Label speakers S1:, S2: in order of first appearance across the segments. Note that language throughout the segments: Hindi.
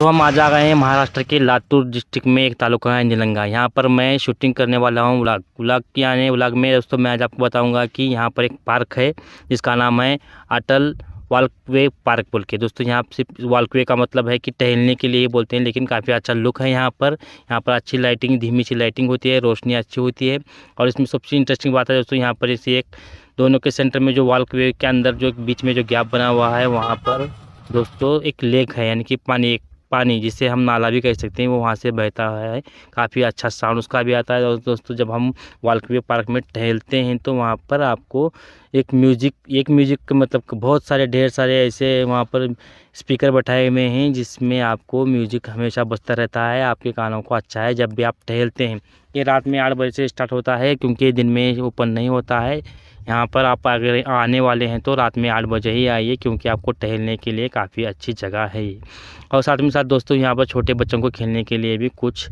S1: तो हम आज आ गए हैं महाराष्ट्र के लातूर डिस्ट्रिक्ट में, एक तालुका है निलंगा। यहाँ पर मैं शूटिंग करने वाला हूँ व्लाग व्लाग की आने व्लाग में दोस्तों मैं आज आपको बताऊँगा कि यहाँ पर एक पार्क है, जिसका नाम है अटल वाल्कवे पार्क बोल के। दोस्तों, यहाँ सिर्फ़ वाल्कवे का मतलब है कि टहलने के लिए बोलते हैं, लेकिन काफ़ी अच्छा लुक है यहाँ पर। यहाँ पर अच्छी लाइटिंग धीमी सी लाइटिंग होती है, रोशनी अच्छी होती है। और इसमें सबसे इंटरेस्टिंग बात है दोस्तों, यहाँ पर इसे एक दोनों के सेंटर में जो वाल्कवे के अंदर जो बीच में जो गैप बना हुआ है, वहाँ पर दोस्तों एक लेक है, यानी कि पानी एक पानी, जिसे हम नाला भी कह सकते हैं, वो वहाँ से बहता है। काफ़ी अच्छा साउंड उसका भी आता है। और दोस्तों, जब हम वाल्कवे पार्क में टहलते हैं तो वहाँ पर आपको एक म्यूज़िक एक म्यूज़िक मतलब बहुत सारे, ढेर सारे ऐसे वहाँ पर स्पीकर बैठाए हुए हैं, जिसमें आपको म्यूज़िक हमेशा बजता रहता है, आपके कानों को अच्छा है जब भी आप टहलते हैं। ये रात में आठ बजे से स्टार्ट होता है, क्योंकि दिन में ओपन नहीं होता है। यहाँ पर आप अगर आने वाले हैं तो रात में आठ बजे ही आइए क्योंकि आपको टहलने के लिए काफ़ी अच्छी जगह है ये। और साथ में साथ दोस्तों यहाँ पर छोटे बच्चों को खेलने के लिए भी कुछ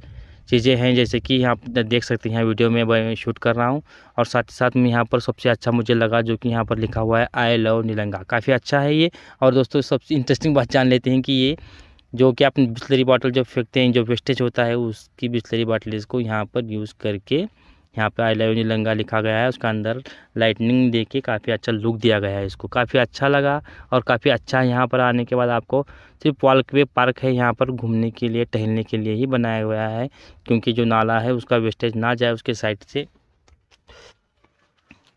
S1: चीज़ें हैं जैसे कि यहाँ देख सकते हैं वीडियो में शूट कर रहा हूँ। और साथ ही साथ में यहाँ पर सबसे अच्छा मुझे लगा जो कि यहाँ पर लिखा हुआ है आई लव नीलंगा काफ़ी अच्छा है ये। और दोस्तों सबसे इंटरेस्टिंग बात जान लेते हैं कि ये जो कि आप बिस्लरी बॉटल जो फेंकते हैं, जो वेस्टेज होता है, उसकी बिस्लरी बॉटल इसको यहाँ पर यूज़ करके यहाँ पे आई लव नीलंगा लिखा गया है, उसका अंदर लाइटनिंग दे के काफ़ी अच्छा लुक दिया गया है इसको। काफ़ी अच्छा लगा और काफ़ी अच्छा यहाँ पर आने के बाद आपको सिर्फ़ वॉल्कवे पार्क है यहाँ पर घूमने के लिए, टहलने के लिए ही बनाया गया है, क्योंकि जो नाला है उसका वेस्टेज ना जाए उसके साइड से।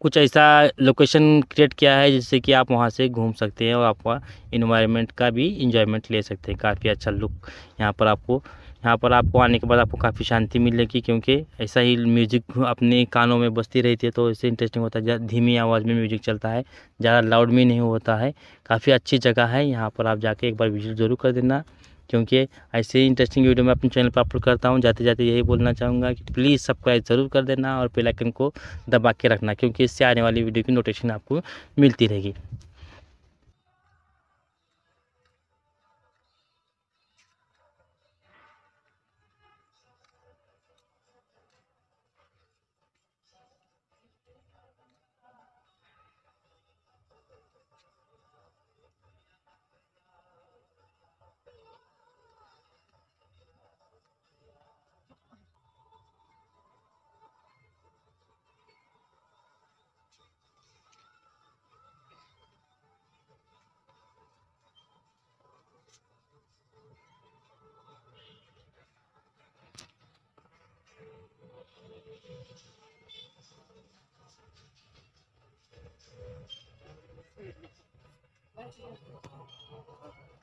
S1: कुछ ऐसा लोकेशन क्रिएट किया है जिससे कि आप वहाँ से घूम सकते हैं और आपका इन्वायरमेंट का भी इंजॉयमेंट ले सकते हैं। काफ़ी अच्छा लुक यहाँ पर आपको यहाँ पर आपको आने के बाद आपको काफ़ी शांति मिलेगी, क्योंकि ऐसा ही म्यूज़िक अपने कानों में बजती रहती है तो इससे इंटरेस्टिंग होता है। धीमी आवाज़ में म्यूज़िक चलता है, ज़्यादा लाउड भी नहीं होता है। काफ़ी अच्छी जगह है, यहाँ पर आप जाके एक बार विज़िट ज़रूर कर देना, क्योंकि ऐसे ही इंटरेस्टिंग वीडियो मैं अपने चैनल पर अपलोड करता हूँ। जाते जाते यही बोलना चाहूँगा कि प्लीज़ सब्सक्राइब ज़रूर कर देना और बेल आइकन को दबा के रखना, क्योंकि इससे आने वाली वीडियो की नोटिफिकेशन आपको मिलती रहेगी। Thank you.